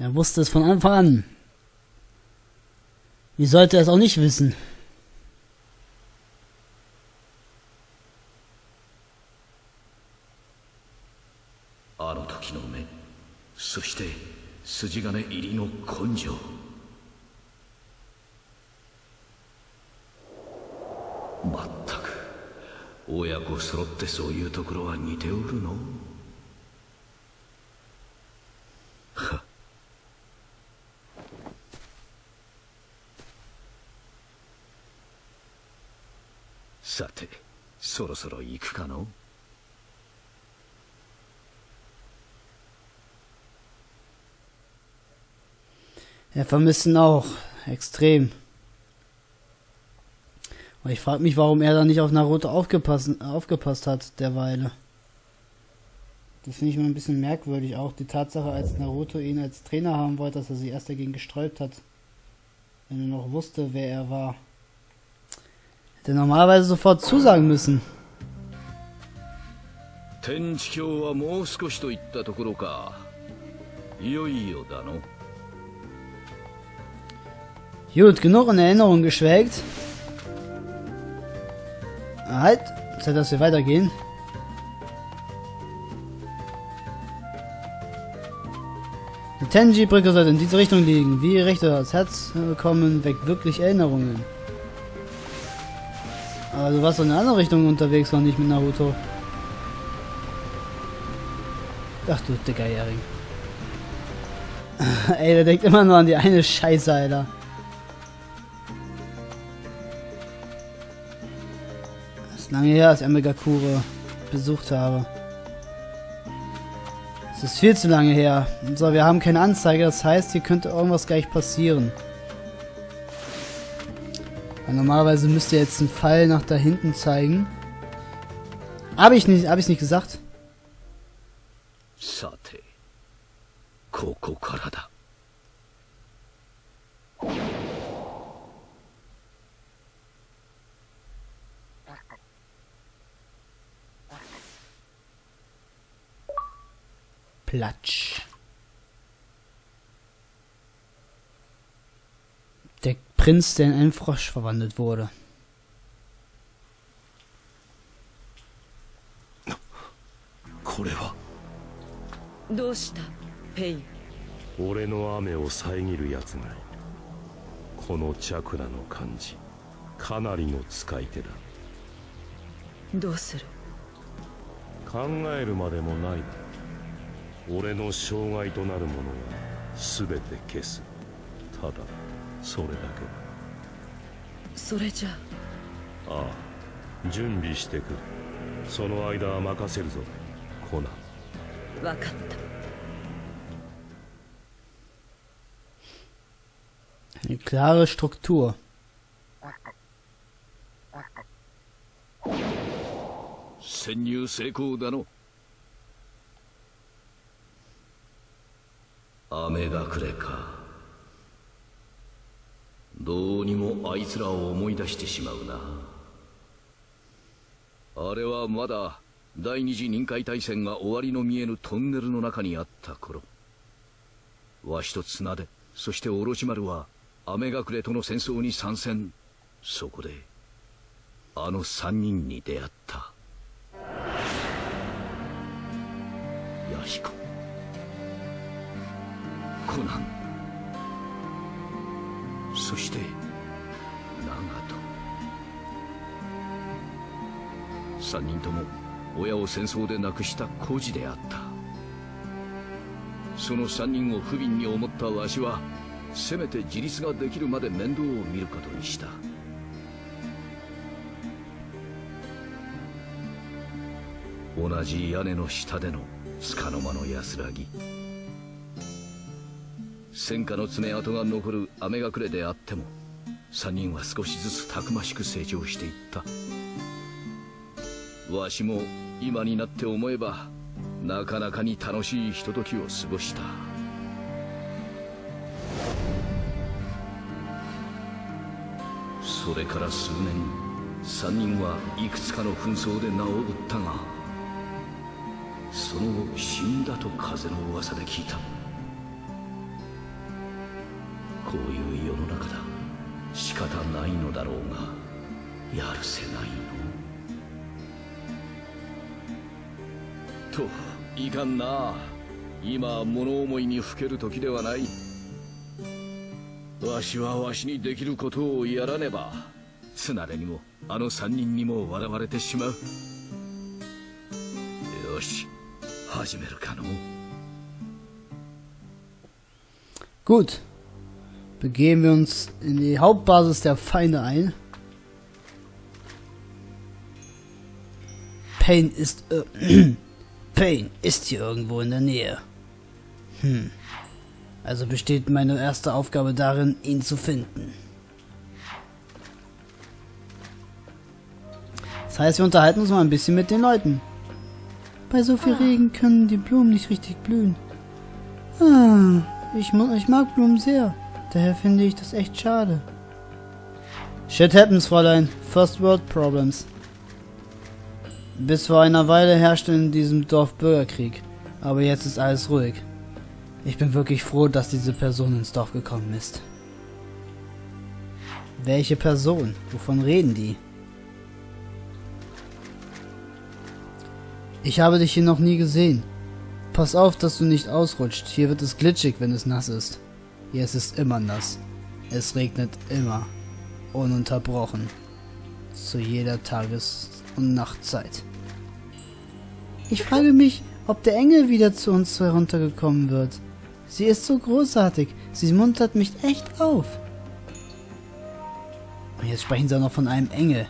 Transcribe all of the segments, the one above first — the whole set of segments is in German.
Er wusste es von Anfang an. Wie sollte er es auch nicht wissen? あの時の目そして筋金入りの根性まったく親子揃ってそういうところは似ておるのは さてそろそろ行くかの Er vermisst ihn auch. Extrem. Und ich frage mich, warum er da nicht auf Naruto aufgepasst, aufgepasst hat, derweile. Das finde ich mal ein bisschen merkwürdig. Auch die Tatsache, als Naruto ihn als Trainer haben wollte, dass er sich erst dagegen gesträubt hat. Wenn er noch wusste, wer er war. Hätte er normalerweise sofort zusagen müssen. 天地橋はもう少しといったところかいよいよだの Gut, genug in Erinnerung geschwelgt. Halt, Zeit, dass wir weitergehen. Die Tenji-Brücke sollte in diese Richtung liegen. Wie Richter das Herz äh, kommen, weckt wirklich Erinnerungen. Aber du warst doch in eine andere Richtung unterwegs, noch nicht mit Naruto. Ach du dicker Hering. Ey, der denkt immer nur an die eine Scheiße, Alter. Das ist lange her, als ich Amegakure besucht habe. Es ist viel zu lange her. So, wir haben keine Anzeige, das heißt, hier könnte irgendwas gleich passieren. Weil normalerweise müsste jetzt ein Pfeil nach da hinten zeigen. Habe ich nicht, habe ich nicht gesagt. Sate. Koko Karada. Platsch. Prinz, der in einen Frosch verwandelt wurde. これはどうしたペイ俺の雨を遮る奴がいるこのチャクラの感じかなりの使い手だどうする考えるまでもないだ俺の障害となるものは全て消すただそれだけ。だそれじゃ。ああ準備してくる。その間は任せるぞ。コナン。分かった。Eine klare Struktur. 潜入成功だの雨がくれかどうにもあいつらを思い出してしまうな。あれはまだ第二次臨海大戦が終わりの見えぬトンネルの中にあった頃。わしと綱でそしてオロチマルは雨隠れとの戦争に参戦。そこであの三人に出会った。ヤヒココナン。そしてナガト三人とも親を戦争で亡くした孤児であった。その三人を不憫に思ったわしはせめて自立ができるまで面倒を見ることにした。同じ屋根の下での束の間の安らぎ。戦火の爪痕が残る雨隠れであっても三人は少しずつたくましく成長していった。わしも今になって思えばなかなかに楽しいひとときを過ごした。それから数年三人はいくつかの紛争で名を売ったがその後死んだと風の噂で聞いた。ないのだろうがやるせないの。といかんな。今は物思いにふける時ではない。わしはわしにできることをやらねばつなれにもあの三人にも笑われてしまう。よし始めるかの。Gut. Begeben wir uns in die Hauptbasis der Feinde ein. Payne ist. Äh, Payne ist hier irgendwo in der Nähe. Hm. Also besteht meine erste Aufgabe darin, ihn zu finden. Das heißt, wir unterhalten uns mal ein bisschen mit den Leuten. Bei so viel Regen können die Blumen nicht richtig blühen. Ah, ich, ich mag Blumen sehr. Daher finde ich das echt schade. Shit happens, Fräulein. First World Problems. Bis vor einer Weile herrschte in diesem Dorf Bürgerkrieg. Aber jetzt ist alles ruhig. Ich bin wirklich froh, dass diese Person ins Dorf gekommen ist. Welche Person? Wovon reden die? Ich habe dich hier noch nie gesehen. Pass auf, dass du nicht ausrutscht. Hier wird es glitschig, wenn es nass ist. Hier ist es immer nass. Es regnet immer. Ununterbrochen. Zu jeder Tages- und Nachtzeit. Ich frage mich, ob der Engel wieder zu uns heruntergekommen wird. Sie ist so großartig. Sie muntert mich echt auf. Und jetzt sprechen sie auch noch von einem Engel.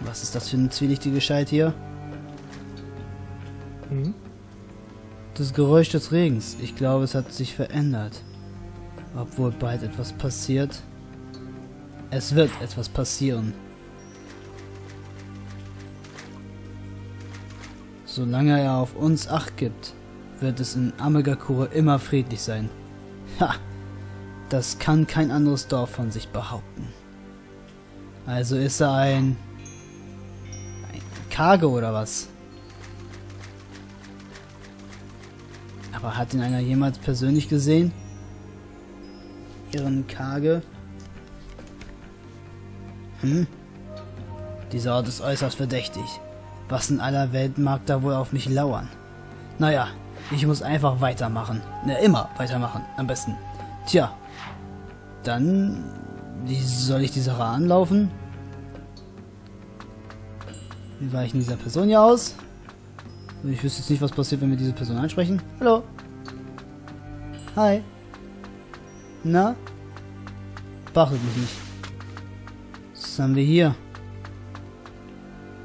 Was ist das für eine zwielichtige Scheit hier? Das Geräusch des Regens. Ich glaube, es hat sich verändert. Obwohl bald etwas passiert. Es wird etwas passieren. Solange er auf uns Acht gibt, wird es in Amegakure immer friedlich sein. Ha! Das kann kein anderes Dorf von sich behaupten. Also ist er ein... ein Kage oder was? Aber hat ihn einer jemals persönlich gesehen? Ihren Kage? Hm? Dieser Ort ist äußerst verdächtig. Was in aller Welt mag da wohl auf mich lauern? Naja, ich muss einfach weitermachen. Ne, immer weitermachen, am besten. Tja, dann... Wie soll ich die Sache anlaufen? Wie weichen dieser Person hier aus? Ich wüsste jetzt nicht, was passiert, wenn wir diese Person ansprechen. Hallo. Hi. Na? Beachtet mich nicht. Was haben wir hier?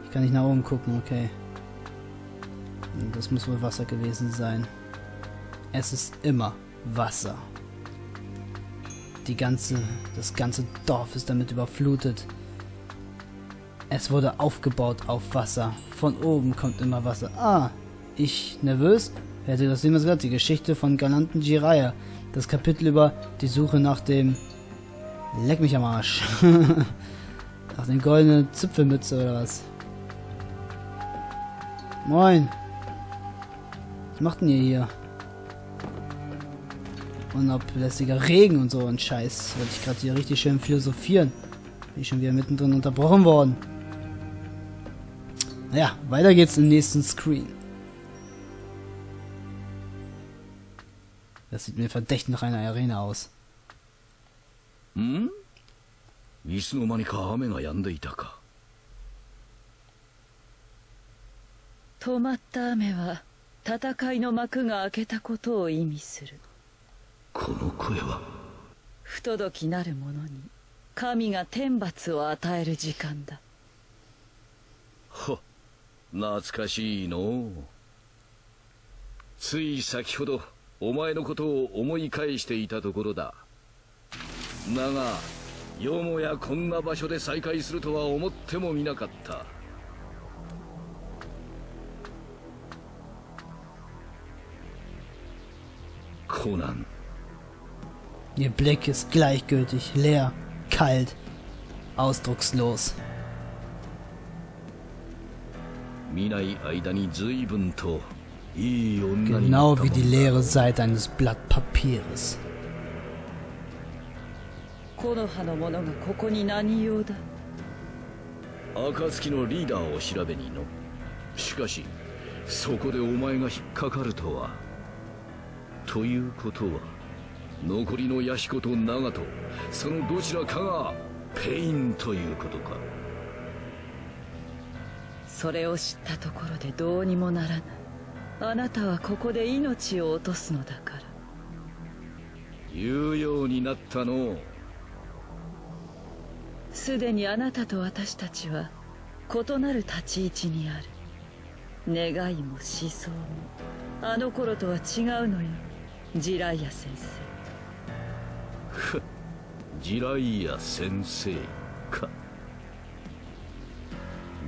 Ich kann nicht nach oben gucken, okay. Das muss wohl Wasser gewesen sein. Es ist immer Wasser. Die ganze, das ganze Dorf ist damit überflutet. Es wurde aufgebaut auf Wasser. Von oben kommt immer Wasser. Ah, ich nervös? Wer das jemals gehört? Die Geschichte von galanten Jiraiya. Das Kapitel über die Suche nach dem... Leck mich am Arsch. nach dem goldenen Zipfelmütze oder was? Moin. Was macht denn ihr hier? Unablässiger Regen und so ein Scheiß. Wollte ich gerade hier richtig schön philosophieren. Bin ich schon wieder mittendrin unterbrochen worden. Naja, weiter geht's im nächsten Screen. Das sieht mir verdächtig nach einer Arena aus. んいつの間にか雨が止んでいたか止まった雨は戦いの幕が開けたことを意味するこの声は不届きなる者に神が天罰を与える時間だは懐かしいのうつい先ほどお前のことを思い返していたところだ。だがよもやこんな場所で再会するとは思ってもみなかった。コナン。Ihr Blick ist gleichgültig, leer, kalt, ausdruckslos. 見ない間に随分と Genau も wie ん die leere Seite eines Blatt Papiers. 木の葉の者がここに何用だ暁のリーダーを調べにのしかしそこでお前が引っかかるとはということは残りのヤヒコとナガとそのどちらかがペインということか。それを知ったところでどうにもならないあなたはここで命を落とすのだから。言うようになったの。うすでにあなたと私たちは異なる立ち位置にある。願いも思想も。あの頃とは違うのよ。ジライア先生。ジライア先生か。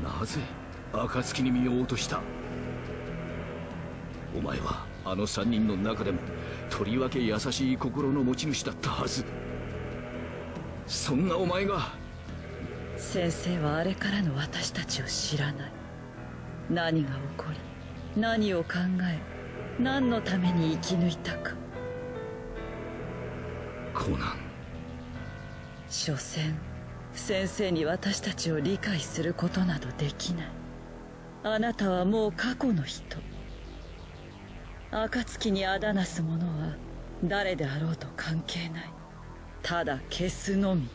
なぜ暁に身を落とした？お前はあの三人の中でもとりわけ優しい心の持ち主だったはず。そんなお前が先生はあれからの私たちを知らない。何が起こり何を考え何のために生き抜いたかコナン所詮先生に私たちを理解することなどできないあなたはもう過去の人暁にあだなす者は誰であろうと関係ない。ただ消すのみ。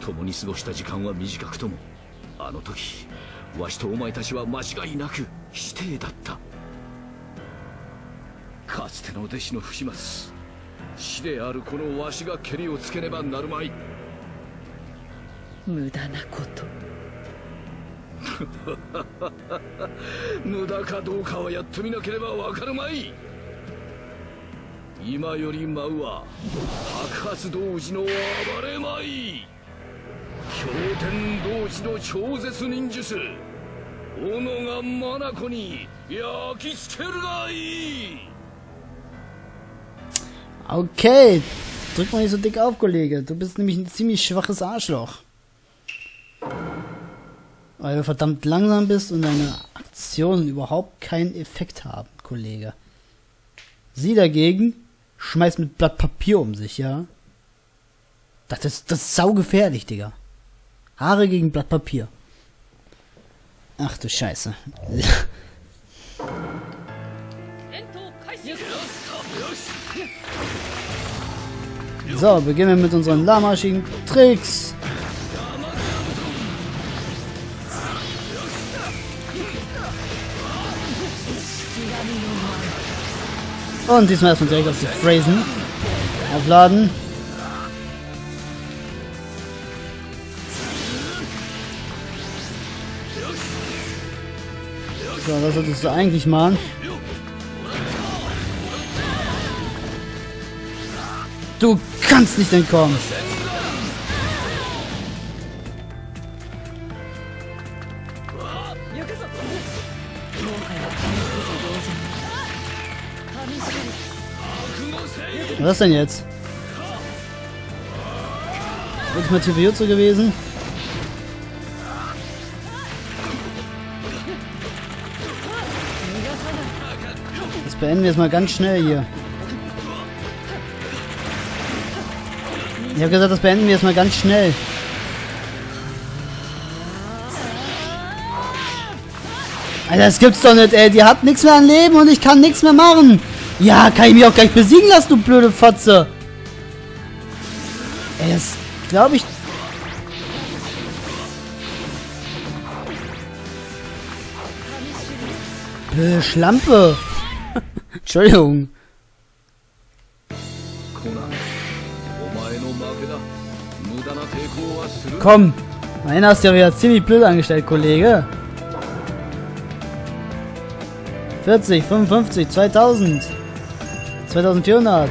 共に過ごした時間は短くともあの時わしとお前たちは間違いなく師弟だった。かつての弟子の不始末死であるこのわしがけりをつけねばなるまい。無駄なこと無駄かどうかはやってみなければわかるまい今より舞うは白髪童子の暴れまい経典童子の超絶忍術斧が眼に焼き付けるがいい Okay, drück mal nicht so dick auf, Kollege. Du bist nämlich ein ziemlich schwaches Arschloch. Weil du verdammt langsam bist und deine Aktionen überhaupt keinen Effekt haben, Kollege. Sie dagegen schmeißt mit Blatt Papier um sich, ja? Das ist, das ist saugefährlich, Digga. Haare gegen Blatt Papier. Ach du Scheiße. So, beginnen wir mit unseren lahmarschigen Tricks. Und diesmal erstmal direkt auf die Phrasen. Aufladen. So, das solltest du eigentlich machen. Du kannst nicht entkommen. Was denn jetzt? Ultimative Jutsu gewesen? Das beenden wir jetzt mal ganz schnell hier. Ich habe gesagt, das beenden wir jetzt mal ganz schnell. Alter, das gibt's doch nicht, ey. Die hat nichts mehr an Leben und ich kann nichts mehr machen. Ja, kann ich mich auch gleich besiegen lassen, du blöde Fotze. Ey, das glaube ich... Blöde Schlampe. Entschuldigung. Komm, meiner hast du ja wieder ziemlich blöd angestellt, Kollege. 40, 55, 2000. 2400.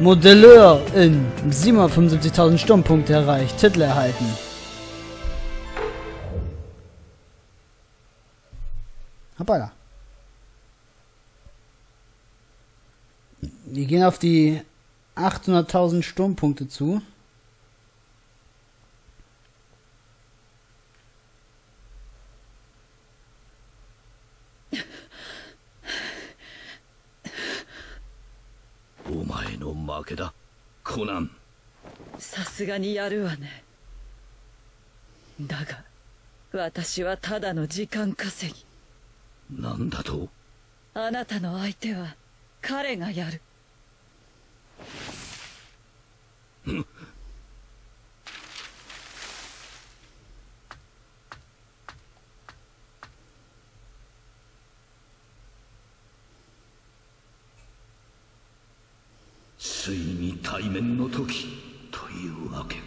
Modelleur in 775.000 Sturmpunkte erreicht. Titel erhalten. Hoppala. Wir gehen auf die 800.000 Sturmpunkte zu. がにやるわね。だが私はただの時間稼ぎ。なんだと？あなたの相手は彼がやる。ついに対面の時 Okay.